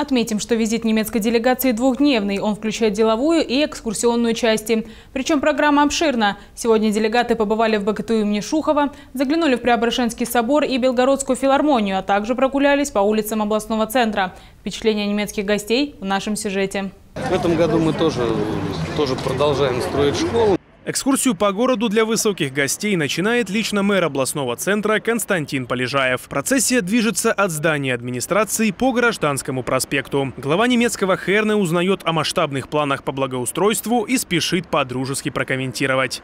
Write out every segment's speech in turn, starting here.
Отметим, что визит немецкой делегации двухдневный. Он включает деловую и экскурсионную части. Причем программа обширна. Сегодня делегаты побывали в БКТУ имени Шухова, заглянули в Преображенский собор и Белгородскую филармонию, а также прогулялись по улицам областного центра. Впечатления немецких гостей в нашем сюжете. В этом году мы тоже, тоже продолжаем строить школу. Экскурсию по городу для высоких гостей начинает лично мэр областного центра Константин Полежаев. Процессия движется от здания администрации по Гражданскому проспекту. Глава немецкого Херне узнает о масштабных планах по благоустройству и спешит по-дружески прокомментировать.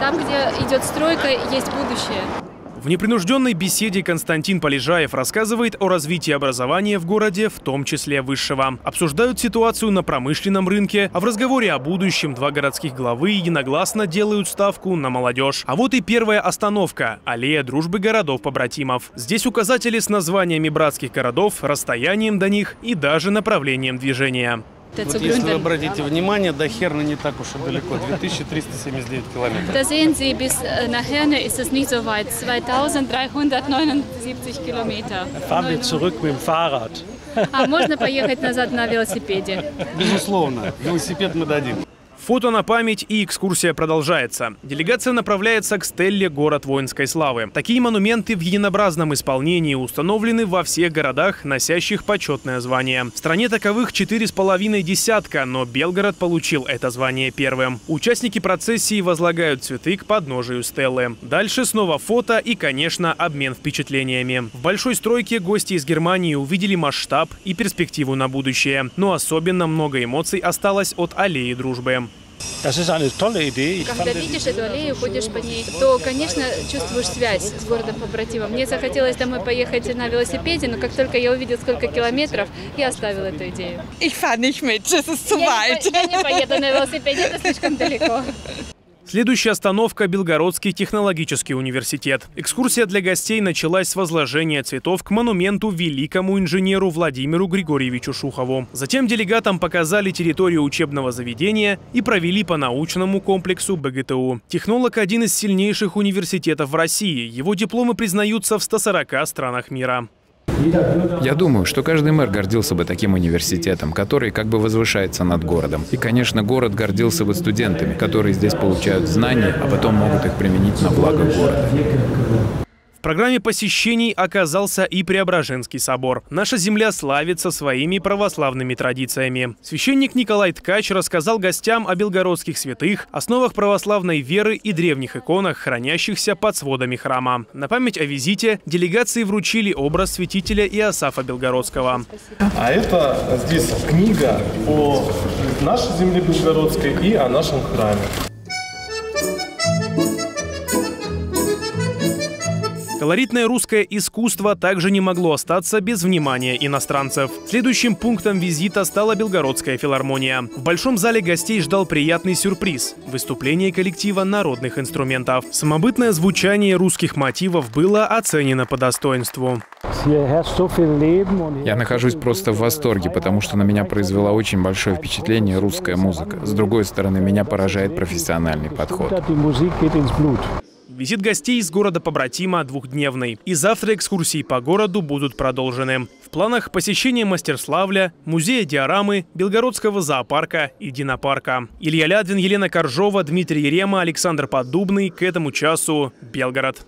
Там, где идет стройка, есть будущее. В непринужденной беседе Константин Полежаев рассказывает о развитии образования в городе, в том числе высшего. Обсуждают ситуацию на промышленном рынке, а в разговоре о будущем два городских главы единогласно делают ставку на молодежь. А вот и первая остановка – аллея дружбы городов-побратимов. Здесь указатели с названиями братских городов, расстоянием до них и даже направлением движения. Вот если вы обратите внимание, до Херна не так уж и далеко, 2379 километров. Da sehen Sie, bis nach Herne ist es nicht so weit, 2379 Kilometer. Fahren wir zurück mit dem Fahrrad. А можно поехать назад на велосипеде? Безусловно, велосипед мы дадим. Фото на память и экскурсия продолжается. Делегация направляется к стелле «Город воинской славы». Такие монументы в единообразном исполнении установлены во всех городах, носящих почетное звание. В стране таковых четыре с половиной десятка, но Белгород получил это звание первым. Участники процессии возлагают цветы к подножию стеллы. Дальше снова фото и, конечно, обмен впечатлениями. В большой стройке гости из Германии увидели масштаб и перспективу на будущее. Но особенно много эмоций осталось от аллеи дружбы. Когда видишь эту аллею, ходишь по ней, то, конечно, чувствуешь связь с городом побратимом. Мне захотелось домой поехать на велосипеде, но как только я увидел, сколько километров, я оставила эту идею. Ich fahre nicht mit, es ist zu я weit. Не, я не поеду на велосипеде, это слишком далеко. Следующая остановка – Белгородский технологический университет. Экскурсия для гостей началась с возложения цветов к монументу великому инженеру Владимиру Григорьевичу Шухову. Затем делегатам показали территорию учебного заведения и провели по научному комплексу БГТУ. Технолог – один из сильнейших университетов в России. Его дипломы признаются в 140 странах мира. Я думаю, что каждый мэр гордился бы таким университетом, который как бы возвышается над городом. И, конечно, город гордился бы студентами, которые здесь получают знания, а потом могут их применить на благо города. Программе посещений оказался и Преображенский собор. Наша земля славится своими православными традициями. Священник Николай Ткач рассказал гостям о белгородских святых, основах православной веры и древних иконах, хранящихся под сводами храма. На память о визите делегации вручили образ святителя Иосафа Белгородского. А это здесь книга о нашей земле Белгородской и о нашем храме. Колоритное русское искусство также не могло остаться без внимания иностранцев. Следующим пунктом визита стала Белгородская филармония. В большом зале гостей ждал приятный сюрприз – выступление коллектива народных инструментов. Самобытное звучание русских мотивов было оценено по достоинству. Я нахожусь просто в восторге, потому что на меня произвела очень большое впечатление русская музыка. С другой стороны, меня поражает профессиональный подход. Визит гостей из города побратима двухдневный. И завтра экскурсии по городу будут продолжены. В планах посещение Мастерславля, музея диорамы, Белгородского зоопарка и динопарка. Илья Лядвин, Елена Коржова, Дмитрий Ерема, Александр Поддубный. К этому часу Белгород.